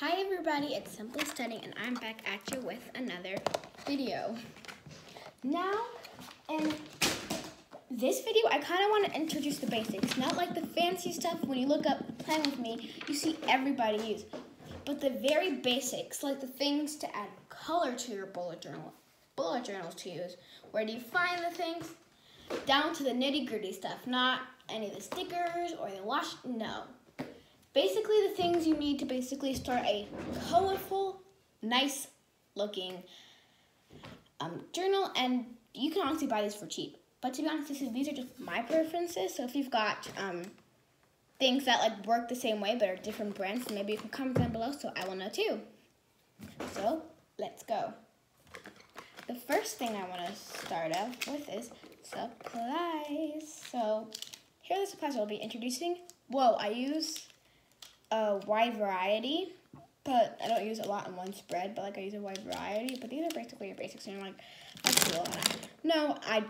Hi everybody, it's Simply Studying and I'm back at you with another video. Now, in this video, I kind of want to introduce the basics. Not like the fancy stuff when you look up Plan With Me, you see everybody use. But the very basics, like the things to add color to your bullet journal, bullet journals to use. Where do you find the things? Down to the nitty gritty stuff, not any of the stickers or the wash, no basically the things you need to basically start a colorful, nice looking um, journal and you can honestly buy these for cheap. But to be honest, is, these are just my preferences. So if you've got um, things that like work the same way but are different brands, maybe you can comment down below so I will know too. So let's go. The first thing I want to start off with is supplies. So here are the supplies I'll be introducing. Whoa, I use a wide variety, but I don't use a lot in one spread, but like I use a wide variety. But these are basically your basics, and you're like, that's cool. No, I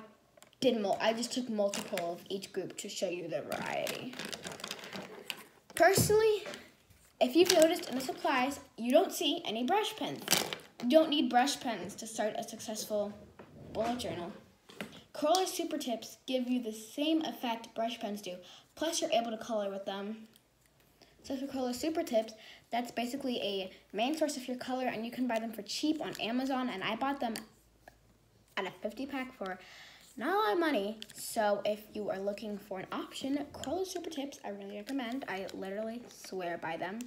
did not I just took multiple of each group to show you the variety. Personally, if you've noticed in the supplies, you don't see any brush pens. You don't need brush pens to start a successful bullet journal. Crayola Super Tips give you the same effect brush pens do, plus you're able to color with them. Crayola Super Tips, that's basically a main source of your color and you can buy them for cheap on Amazon and I bought them at a 50 pack for not a lot of money. So if you are looking for an option, Crayola Super Tips, I really recommend. I literally swear by them.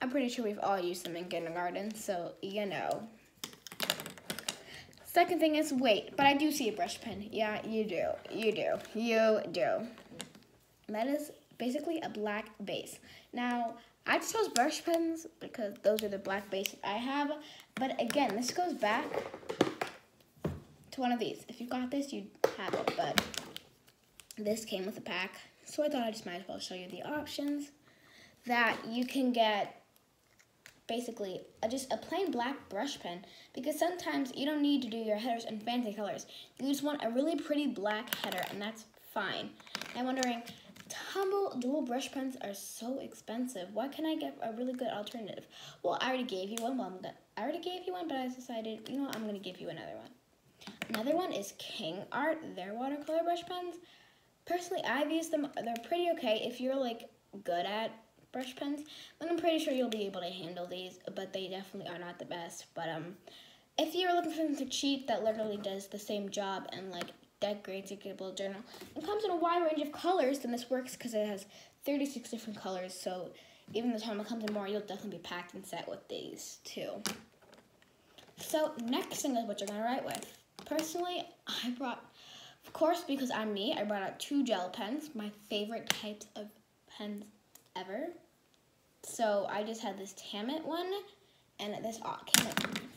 I'm pretty sure we've all used them in kindergarten, so you know. Second thing is weight, but I do see a brush pen. Yeah, you do. You do. You do. That is basically a black base. Now, I just chose brush pens because those are the black base I have. But again, this goes back to one of these. If you got this, you'd have it. But this came with a pack. So I thought I just might as well show you the options that you can get basically a, just a plain black brush pen because sometimes you don't need to do your headers in fancy colors. You just want a really pretty black header and that's fine. I'm wondering, Tombow dual brush pens are so expensive. Why can I get a really good alternative? Well, I already gave you one. Well, I'm gonna, I already gave you one, but I decided, you know what, I'm going to give you another one. Another one is King Art, their watercolor brush pens. Personally, I've used them. They're pretty okay. If you're, like, good at brush pens, then I'm pretty sure you'll be able to handle these, but they definitely are not the best. But, um, if you're looking for something cheap that literally does the same job and, like, that grades a journal. It comes in a wide range of colors, then this works because it has 36 different colors. So even the time it comes in more, you'll definitely be packed and set with these too. So next thing is what you're gonna write with. Personally, I brought, of course, because I'm me, I brought out two gel pens, my favorite types of pens ever. So I just had this Tammet one, and this came in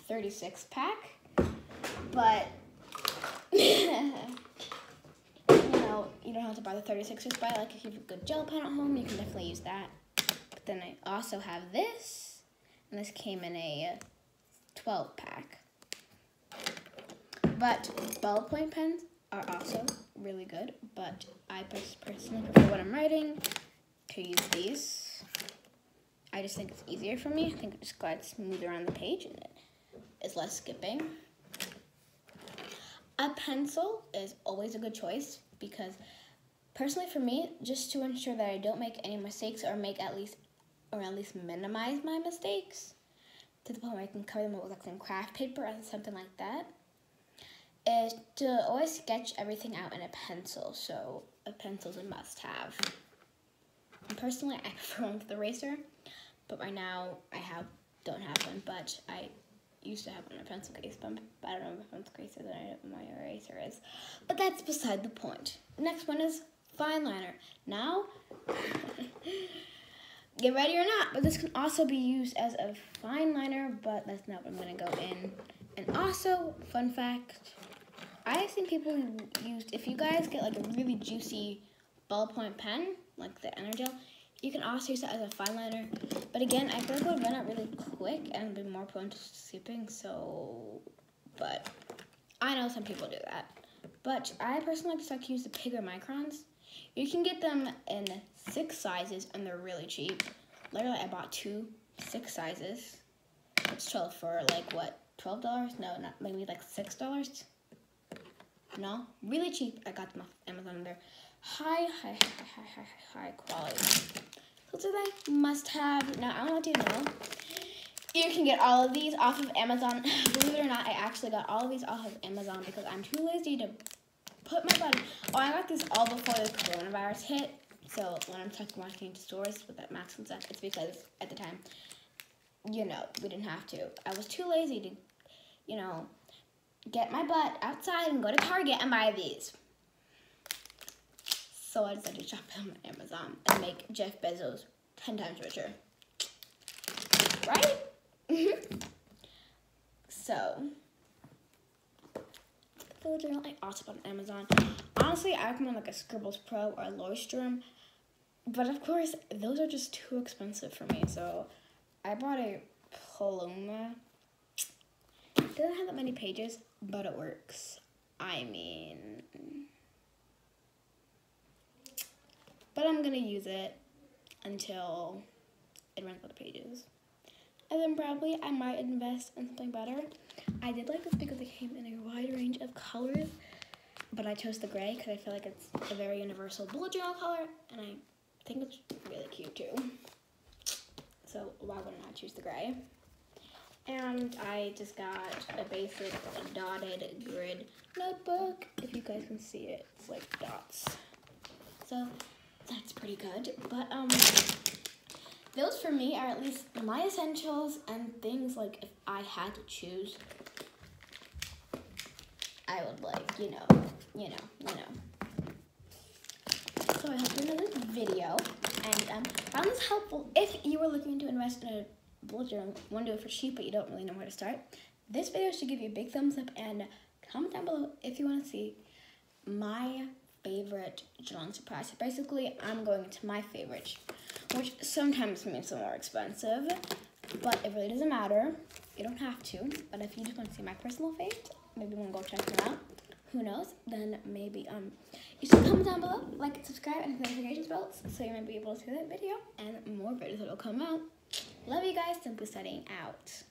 36 pack. But you know, you don't have to buy the 36 just buy like if you have a good gel pen at home, you can definitely use that. But then I also have this, and this came in a 12 pack. But ballpoint pens are also really good, but I personally prefer when I'm writing to use these. I just think it's easier for me. I think it just glides smoother on the page and it is less skipping. A pencil is always a good choice because personally for me, just to ensure that I don't make any mistakes or make at least or at least minimize my mistakes to the point where I can cover them up with like some craft paper or something like that is to always sketch everything out in a pencil. So a pencil is a must have. And personally, I prefer one with eraser, but right now I have don't have one, but I used to have on a pencil case, but I don't know if pencil case is than my eraser is. But that's beside the point. Next one is fine liner. Now, get ready or not, but this can also be used as a fine liner, but that's not what I'm to go in. And also, fun fact, I've seen people used, if you guys get like a really juicy ballpoint pen, like the Energel, you can also use it as a fine liner, but again, I feel like it would run out really quick and be more prone to skipping, so, but I know some people do that. But I personally like to use the bigger microns. You can get them in six sizes and they're really cheap. Literally, I bought two six sizes. It's 12 for like what? $12? No, not maybe like $6. No, really cheap. I got them off Amazon. They're high, high, high, high, high, quality. So today, must have. Now, I want to you know, you can get all of these off of Amazon. Believe it or not, I actually got all of these off of Amazon because I'm too lazy to put my button. Oh, I got these all before the coronavirus hit. So when I'm talking going to stores with that mask and stuff, it's because at the time, you know, we didn't have to. I was too lazy to, you know, get my butt outside and go to Target and buy these. So I decided to shop on Amazon and make Jeff Bezos 10 times richer. Right? Mm-hmm. so, the journal I also bought on Amazon. Honestly, I recommend like a Scribbles Pro or a Leuchtturm. But of course, those are just too expensive for me. So I bought a Paloma. It doesn't have that many pages, but it works. I mean, but I'm gonna use it until it runs out of pages. And then probably I might invest in something better. I did like this because it came in a wide range of colors, but I chose the gray because I feel like it's a very universal bullet journal color, and I think it's really cute too. So why wouldn't I choose the gray? And I just got a basic dotted grid notebook. If you guys can see it, it's like dots. So that's pretty good. But um, those for me are at least my essentials and things like if I had to choose, I would like, you know, you know, you know. So I hope you enjoyed this video and um, found this helpful if you were looking to invest in a bullet journal, want to do it for cheap but you don't really know where to start. This video should give you a big thumbs up and comment down below if you want to see my favorite journaling surprise. Basically, I'm going to my favorite, which sometimes means they're more expensive, but it really doesn't matter. You don't have to, but if you just want to see my personal favorite, maybe you want to go check them out. Who knows? Then maybe um, you should comment down below, like, subscribe, and hit the notifications bells so you might be able to see that video and more videos that will come out. Love you guys. Simply Studying out.